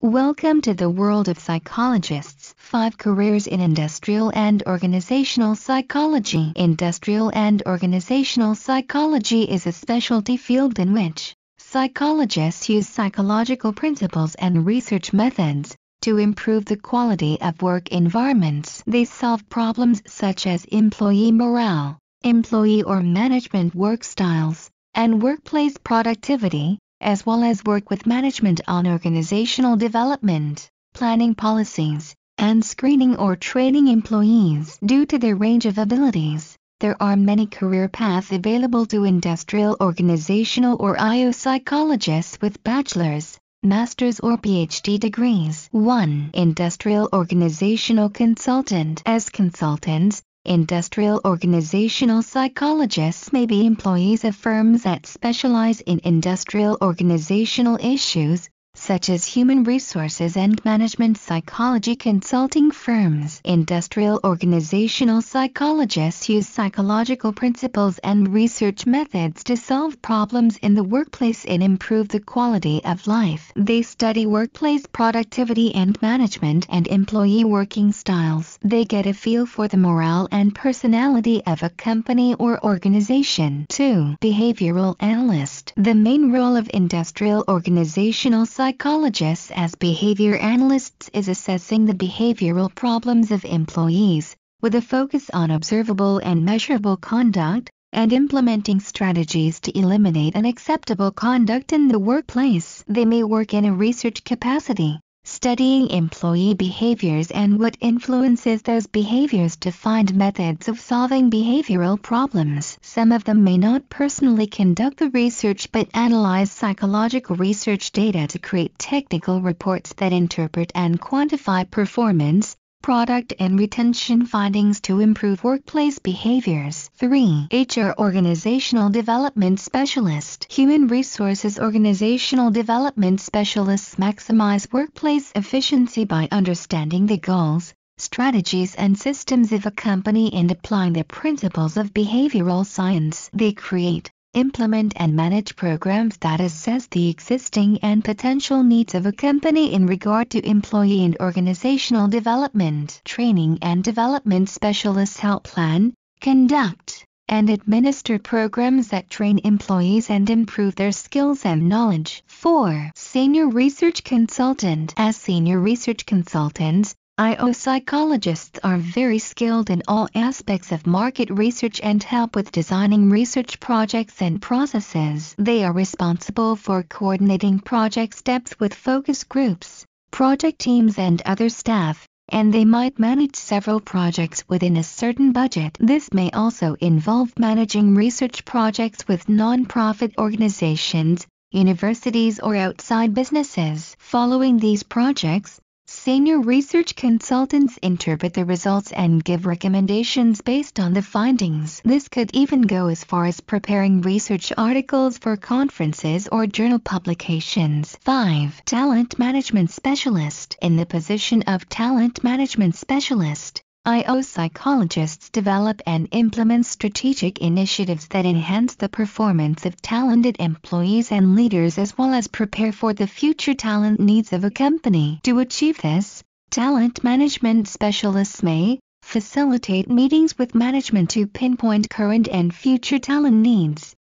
Welcome to the world of psychologists. 5 Careers in Industrial and Organizational Psychology. Industrial and Organizational Psychology is a specialty field in which psychologists use psychological principles and research methods to improve the quality of work environments. They solve problems such as employee morale, employee or management work styles, and workplace productivity, as well as work with management on organizational development, planning policies, and screening or training employees. Due to their range of abilities, there are many career paths available to industrial organizational or IO psychologists with bachelor's, master's or PhD degrees. 1. Industrial Organizational Consultant As consultants, industrial organizational psychologists may be employees of firms that specialize in industrial organizational issues, such as human resources and management psychology consulting firms. Industrial organizational psychologists use psychological principles and research methods to solve problems in the workplace and improve the quality of life. They study workplace productivity and management and employee working styles. They get a feel for the morale and personality of a company or organization. 2. Behavioral analyst. The main role of industrial organizational psychologists as behavior analysts is assessing the behavioral problems of employees, with a focus on observable and measurable conduct, and implementing strategies to eliminate unacceptable conduct in the workplace. They may work in a research capacity, studying employee behaviors and what influences those behaviors to find methods of solving behavioral problems. Some of them may not personally conduct the research but analyze psychological research data to create technical reports that interpret and quantify performance, product and retention findings to improve workplace behaviors. 3. HR Organizational Development Specialist Human Resources Organizational Development Specialists maximize workplace efficiency by understanding the goals, strategies and systems of a company and applying the principles of behavioral science. They create implement and manage programs that assess the existing and potential needs of a company in regard to employee and organizational development. Training and development specialists help plan, conduct, and administer programs that train employees and improve their skills and knowledge. 4. Senior Research Consultant As senior research consultants, IO psychologists are very skilled in all aspects of market research and help with designing research projects and processes. They are responsible for coordinating project steps with focus groups, project teams and other staff, and they might manage several projects within a certain budget. This may also involve managing research projects with non-profit organizations, universities or outside businesses. Following these projects, Senior research consultants interpret the results and give recommendations based on the findings. This could even go as far as preparing research articles for conferences or journal publications. 5. Talent Management Specialist In the position of Talent Management Specialist, IO psychologists develop and implement strategic initiatives that enhance the performance of talented employees and leaders as well as prepare for the future talent needs of a company. To achieve this, talent management specialists may facilitate meetings with management to pinpoint current and future talent needs,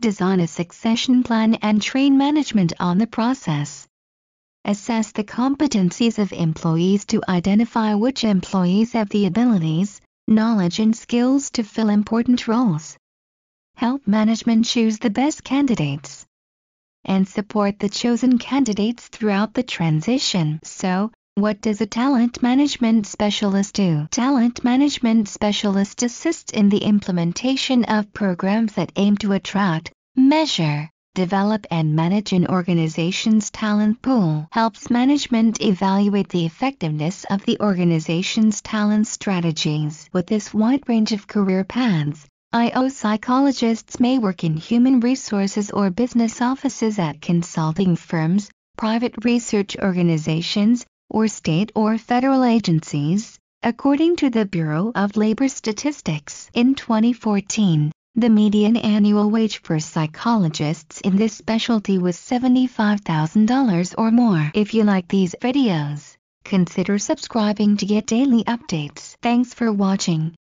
design a succession plan and train management on the process assess the competencies of employees to identify which employees have the abilities, knowledge and skills to fill important roles. Help management choose the best candidates and support the chosen candidates throughout the transition. So, what does a talent management specialist do? Talent management specialist assists in the implementation of programs that aim to attract, measure, develop and manage an organization's talent pool, helps management evaluate the effectiveness of the organization's talent strategies. With this wide range of career paths, IO psychologists may work in human resources or business offices at consulting firms, private research organizations, or state or federal agencies, according to the Bureau of Labor Statistics. In 2014, The median annual wage for psychologists in this specialty was $75,000 or more. If you like these videos, consider subscribing to get daily updates. Thanks for watching.